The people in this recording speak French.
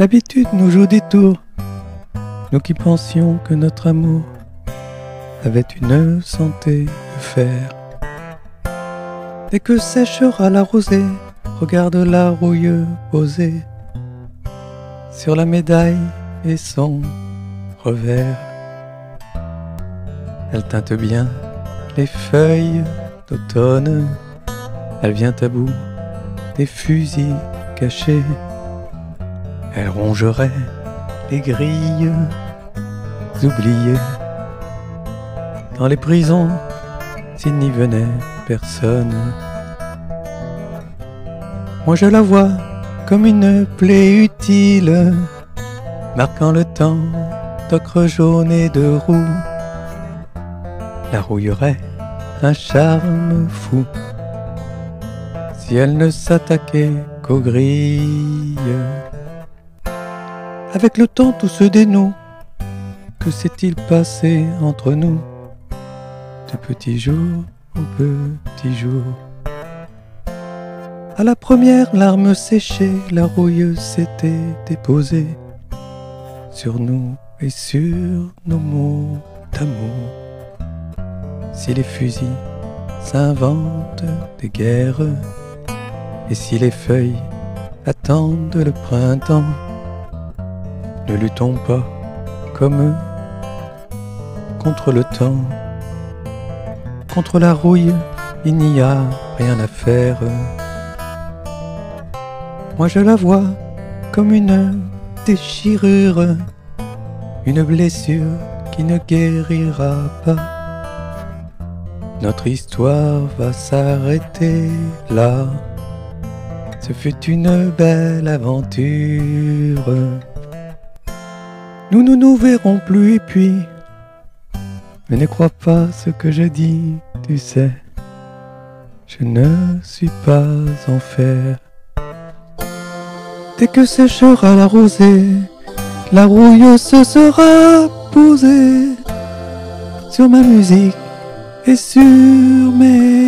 L'habitude nous joue des tours, nous qui pensions que notre amour avait une santé de fer. Dès que séchera la rosée, regarde la rouille posée sur la médaille et son revers. Elle teinte bien les feuilles d'automne, elle vient à bout des fusils cachés, elle rongerait les grilles oubliées. Dans les prisons, s'il n'y venait personne, moi je la vois comme une plaie utile, marquant le temps d'ocre jaune et de roux. La rouillerait un charme fou si elle ne s'attaquait qu'aux grilles. Avec le temps tout se dénoue, que s'est-il passé entre nous? De petits jours au petit jour. À la première larme séchée, la rouille s'était déposée sur nous et sur nos mots d'amour. Si les fusils s'inventent des guerres, et si les feuilles attendent le printemps, ne luttons pas comme eux contre le temps. Contre la rouille, il n'y a rien à faire. Moi je la vois comme une déchirure, une blessure qui ne guérira pas. Notre histoire va s'arrêter là. Ce fut une belle aventure. Nous ne nous verrons plus et puis, mais ne crois pas ce que je dis, tu sais. Je ne suis pas en fer. Dès que séchera la rosée, la rouille se sera posée sur ma musique et sur mes